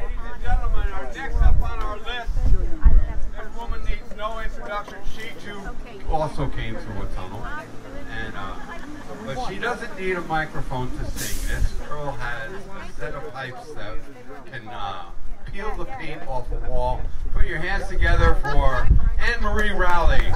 Ladies and gentlemen, our next up on our list, this woman needs no introduction. She too also came through a tunnel, and uh, but she doesn't need a microphone to sing. This girl has a set of pipes that can uh, peel the paint off a wall. Put your hands together for Anne Marie Rowley.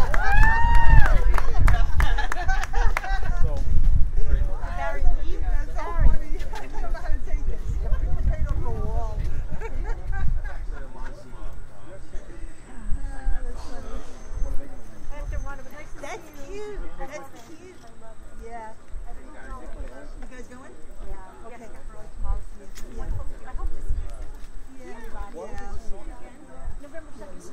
That's cute. That's cute. Yeah. You guys going? Yeah. Okay. Yeah. Yeah. November 7th.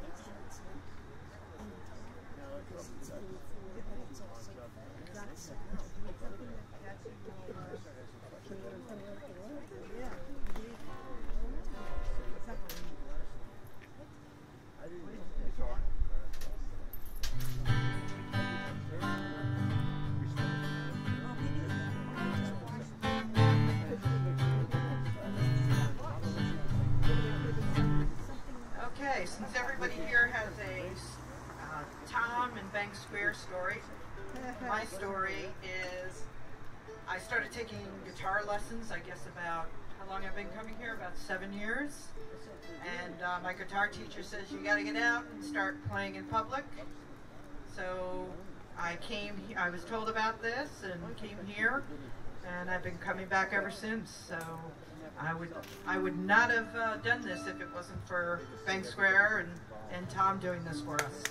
since everybody here has a uh, Tom and Bank Square story, my story is I started taking guitar lessons, I guess about how long I've been coming here? About seven years. And uh, my guitar teacher says you got to get out and start playing in public. So I came, I was told about this and came here, and I've been coming back ever since. So I would, I would not have uh, done this if it wasn't for Bank Square and, and Tom doing this for us.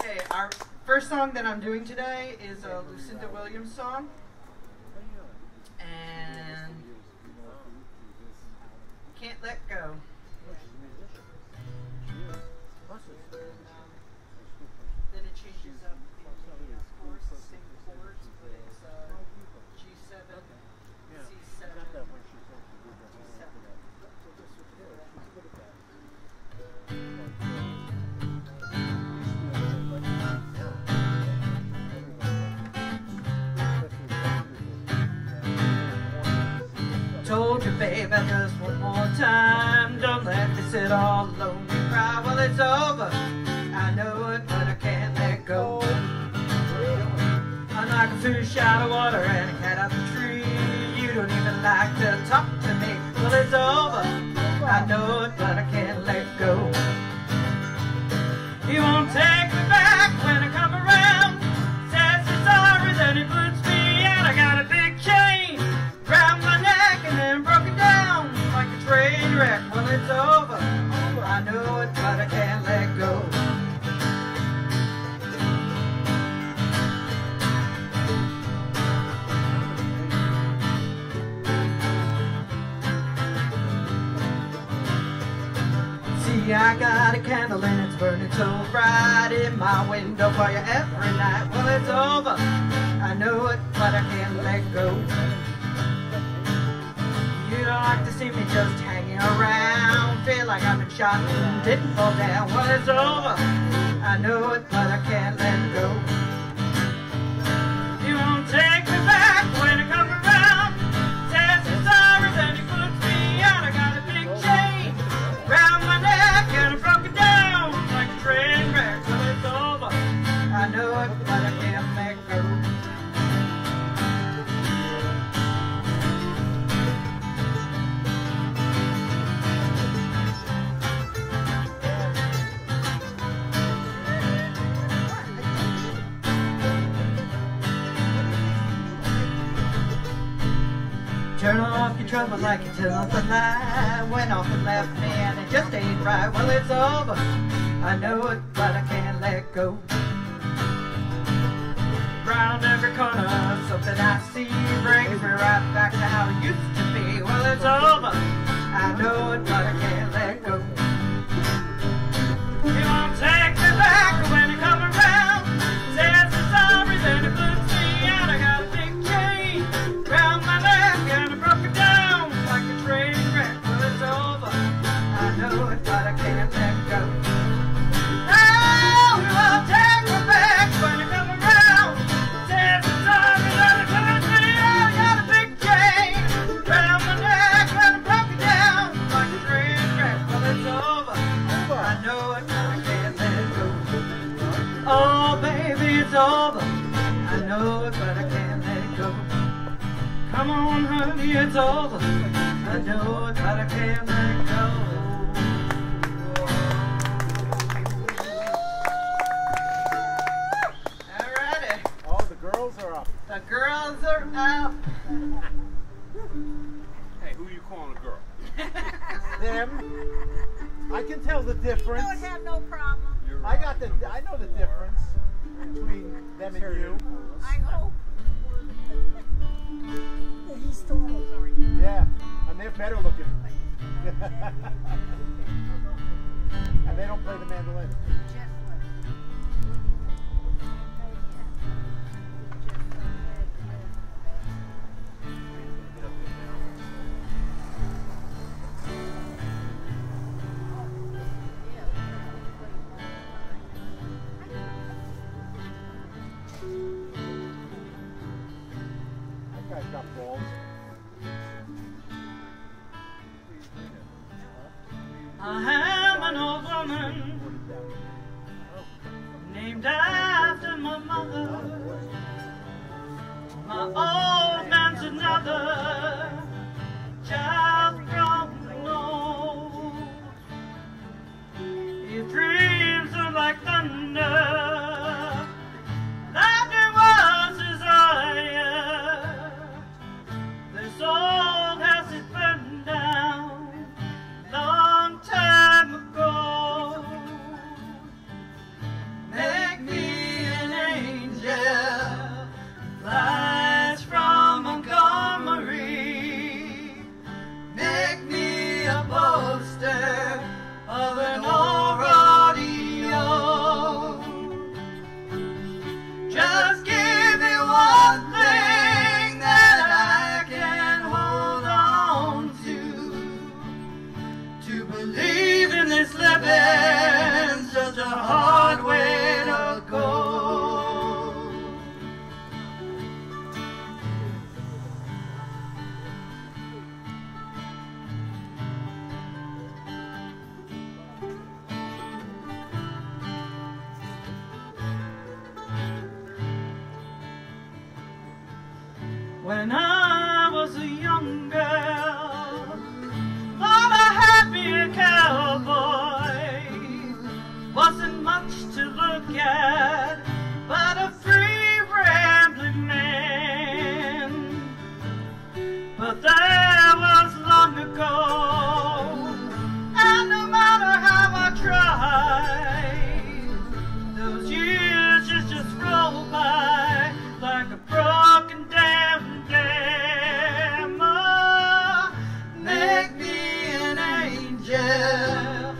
Okay, our first song that I'm doing today is a Lucinda Williams song. And Can't Let Go. Then it changes up just one more time. Don't let me sit all alone and cry. Well, it's over. I know it, but I can't let go. I'm like a fish out of water and a cat out the tree. You don't even like to talk to me. Well, it's over. I know it, but I can't let go. You won't take me back it's over. I know it, but I can't let go. See, I got a candle and it's burning so bright in my window for you every night. Well, it's over. I know it, but I can't let go. You don't like to see me just hanging around. Like I've been shot didn't fall down. Well, it's over. I know it, but I can't let go. Turn off your trouble like you turn off the line. Went off and left me and it just ain't right. Well, it's over. I know it, but I can't let go. Round every corner, something I see brings me right back to how it used to be. Well, it's over. I know it, but I can't let I can't All the girls are up. The girls are up. hey, who are you calling a girl? Them. I can tell the difference. better looking. and they don't play the mandolin. I've got balls. when I angel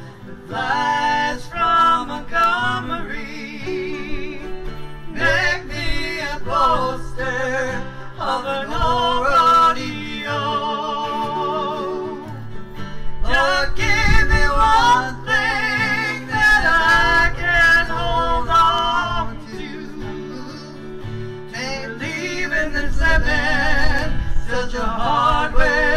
flies from Montgomery. Make me a poster of an old. Just give me one thing that I can hold on to. Leaving such a hard way.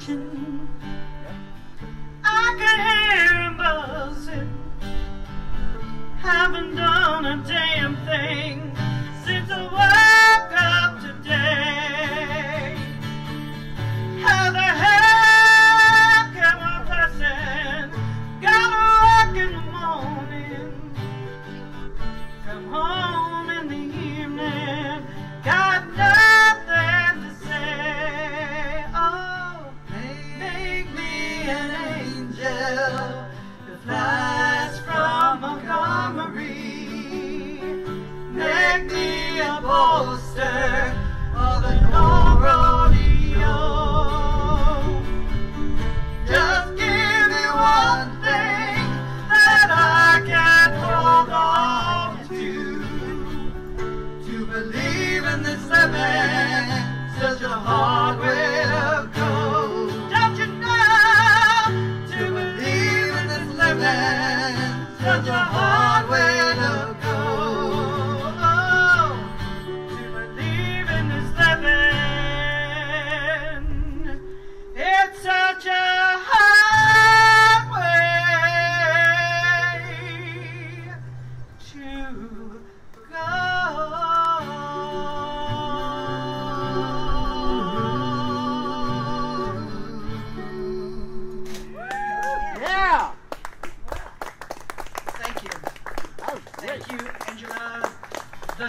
kitchen. I can hear him buzzing, Haven't done a day.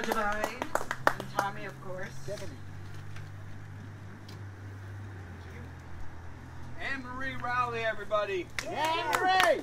And Tommy, of course. Definitely. Anne Marie Rowley, everybody. Anne Marie!